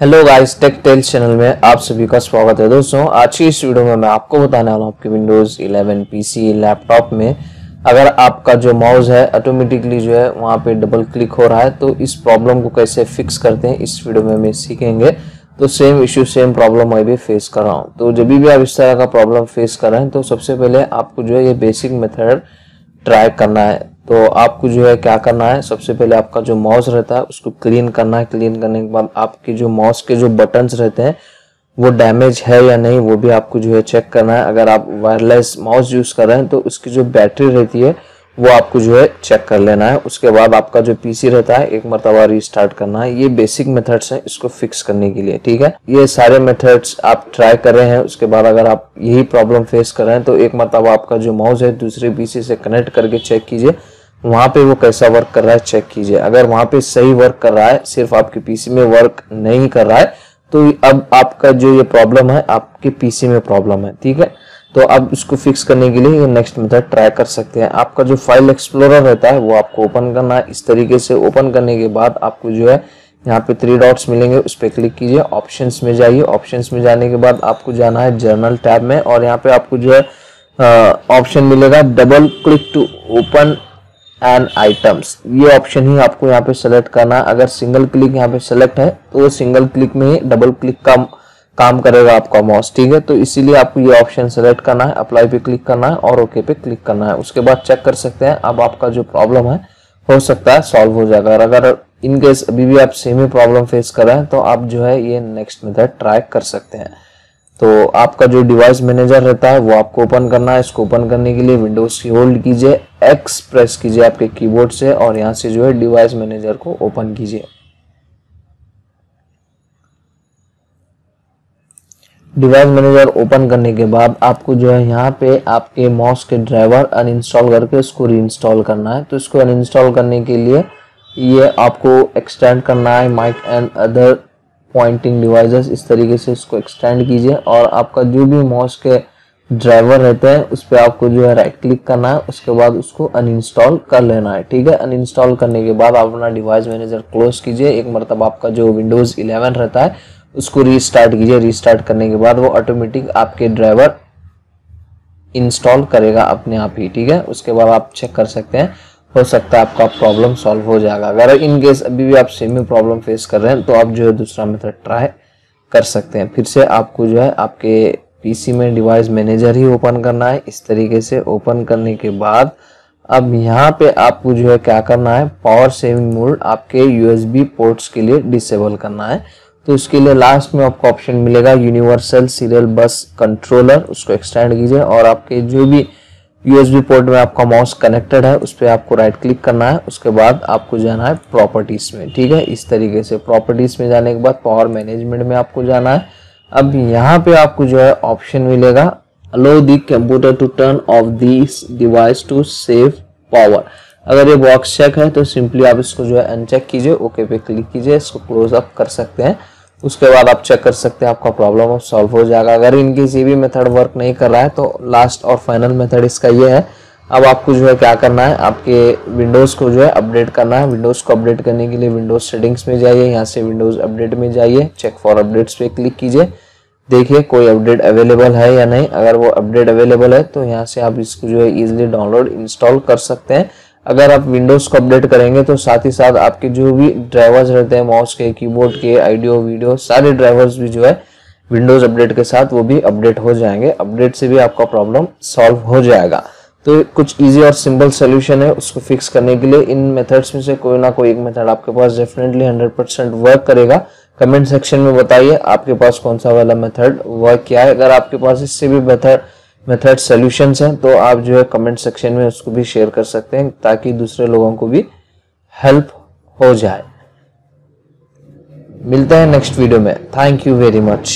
Hello guys tech tales channel में आप सभी का स्वागत है दोस्तों। आज की इस वीडियो में मैं आपको बताने वाला हूँ आपके विंडोज़ 11 पीसी लैपटॉप में। अगर आपका जो माउस है ऑटोमेटिकली जो है, वहाँ पे डबल क्लिक हो रहा है तो इस प्रॉब्लम को कैसे फिक्स करते हैं, इस वीडियो में हमें सीखेंगे। तो सेम इश्यू सेम प्रॉब्लम मैं भी फेस कर रहा हूँ। तो जब भी आप इस तरह का प्रॉब्लम फेस कर रहे हैं तो सबसे पहले आपको जो है ये बेसिक मेथड ट्राई करना है। तो आपको जो है क्या करना है? सबसे पहले आपका जो माउस रहता है, उसको क्लीन करना है। क्लीन करने के बाद आपके जो माउस के जो बटन्स रहते हैं, वो डैमेज है या नहीं, वो भी आपको जो है चेक करना है। अगर आप वायरलेस माउस यूज़ कर रहे हैं तो उसकी जो बैटरी रहती है, वो आपको जो है चेक कर लेना है। उसके बाद आपका जो पीसी रहता है, एक मरतबा रिस्टार्ट करना है। ये बेसिक मेथड्स हैं, इसको फिक्स करने के लिए, ठीक है? ये सारे मेथड्स आप ट्राई कर रहे हैं। उसके बाद अगर आप यही प्रॉब्लम फेस कर रहे हैं तो एक मरतबा आपका जो माउस है, दूसरे पीसी से कनेक्ट करके चेक कीजिए। वहाँ पे वो कैसा वर्क कर रहा है चेक कीजिए। अगर वहाँ पे सही वर्क कर रहा है, सिर्फ़ आपके पीसी में वर्क नहीं कर रहा है तो अब आपका जो ये प्रॉब्लम है, आपके पीसी में प्रॉब्लम है, ठीक है? तो अब इसको फिक्स करने के लिए ये नेक्स्ट मेथड ट्राई कर सकते हैं। आपका जो फ़ाइल एक्सप्लोरर रहता है, वो आपको ओपन करना है। इस तरीके से ओपन करने के बाद आपको जो है, यहाँ पे थ्री डॉट्स मिलेंगे, उस पर क्लिक कीजिए ऑप्शंस में जाइए। ऑप्शंस में जाने के बाद आपको जाना है जर्नल टैब में, और यहाँ पे आपको जो है ऑप्शन मिलेगा double click to open and items ये ऑप्शन ही आपको यहाँ पे सेलेक्ट करना। है अगर सिंगल क्लिक यहाँ पे सेलेक्ट है तो वो सिंगल क्लिक में ही डबल क्लिक का काम करेगा आपका माउस ठीक है? तो इसीलिए आपको ये ऑप्शन सेलेक्ट करना है अप्लाई पे क्लिक करना है और ओके पे क्लिक करना है। उसके बाद चेक कर सकते हैं। अब आपका जो प्रॉब्लम है, हो सकता है सॉल्व हो जाएगा। और अगर इनकेस अभी भी आप सेम ही प्रॉब्लम फेस कर रहे हैं तो आप जो है ये नेक्स्ट मेथड ट्राई कर सकते हैं। तो आपका जो डिवाइस मैनेजर रहता है, वो आपको ओपन करना है। इसको ओपन करने के लिए विंडोज़ की होल्ड कीजिए एक्स प्रेस कीजिए आपके कीबोर्ड से और यहाँ से जो है डिवाइस मैनेजर को ओपन कीजिए। डिवाइस मैनेजर ओपन करने के बाद आपको जो है यहाँ पे आपके माउस के ड्राइवर अनइंस्टॉल करके उसको रीइंस्टॉल करना है। तो इसको अनइंस्टॉल करने के लिए ये आपको एक्सटेंड करना है mic and other pointing devices इस तरीके से इसको एक्सटेंड कीजिए और आपका जो भी माउस के ड्राइवर रहते हैं, उस पर आपको जो है राइट क्लिक करना है, उसके बाद उसको अनइंस्टॉल कर लेना है, ठीक है? अनइंस्टॉल करने के बाद आप अपना डिवाइस मैनेजर क्लोज कीजिए, एक मरतब आपका जो विंडोज़ 11 रहता है, उसको रीस्टार्ट कीजिए रीस्टार्ट करने के बाद वो ऑटोमेटिक आपके ड्राइवर इंस्टॉल करेगा अपने आप ही, ठीक है? उसके बाद आप चेक कर सकते हैं। हो सकता है आपका प्रॉब्लम सॉल्व हो जाएगा। अगर इन केस अभी भी आप सेम प्रॉब्लम फेस कर रहे हैं तो आप जो है दूसरा मेथड ट्राई कर सकते हैं। फिर से आपको जो है आपके पीसी में डिवाइस मैनेजर ही ओपन करना है। इस तरीके से ओपन करने के बाद अब यहाँ पे आपको जो है क्या करना है? पावर सेविंग मोड आपके यूएसबी पोर्ट्स के लिए डिसेबल करना है। तो इसके लिए लास्ट में आपको ऑप्शन मिलेगा यूनिवर्सल सीरियल बस कंट्रोलर उसको एक्सटेंड कीजिए और आपके जो भी यूएसबी पोर्ट में आपका माउस कनेक्टेड है, उस पर आपको राइट क्लिक करना है, उसके बाद आपको जाना है प्रॉपर्टीज़ में, ठीक है? इस तरीके से प्रॉपर्टीज़ में जाने के बाद पावर मैनेजमेंट में आपको जाना है। अब यहाँ पे आपको जो है ऑप्शन मिलेगा allow the computer to turn off this device to save power अगर ये बॉक्स चेक है तो सिंपली आप इसको जो है अनचेक कीजिए ओके पे क्लिक कीजिए, इसको क्लोज अप कर सकते हैं। उसके बाद आप चेक कर सकते हैं, आपका प्रॉब्लम सॉल्व हो जाएगा। अगर इनकी ये भी मेथड वर्क नहीं कर रहा है तो लास्ट और फाइनल मेथड इसका ये है। अब आपको जो है क्या करना है, आपके विंडोज़ को जो है अपडेट करना है। विंडोज़ को अपडेट करने के लिए विंडोज़ सेटिंग्स में जाइए, यहाँ से विंडोज़ अपडेट में जाइए। चेक फॉर अपडेट्स पे क्लिक कीजिए। देखिए, कोई अपडेट अवेलेबल है या नहीं। अगर वो अपडेट अवेलेबल है तो यहाँ से आप इसको जो है इजिली डाउनलोड इंस्टॉल कर सकते हैं। अगर आप विंडोज़ को अपडेट करेंगे तो साथ ही साथ आपके जो भी ड्राइवर्स रहते हैं माउस के कीबोर्ड के आइडियो वीडियो सारे ड्राइवर्स भी जो है विंडोज़ अपडेट के साथ वो भी अपडेट हो जाएँगे। अपडेट से भी आपका प्रॉब्लम सॉल्व हो जाएगा। तो कुछ इजी और सिंपल सोल्यूशन है उसको फिक्स करने के लिए। इन मेथड्स में से कोई ना कोई एक मेथड आपके पास डेफिनेटली 100% वर्क करेगा। कमेंट सेक्शन में बताइए आपके पास कौन सा वाला मेथड वर्क किया है। अगर आपके पास इससे भी बेहतर मेथड सोल्यूशन हैं तो आप जो है कमेंट सेक्शन में उसको भी शेयर कर सकते हैं, ताकि दूसरे लोगों को भी हेल्प हो जाए। मिलते हैं नेक्स्ट वीडियो में। Thank you very much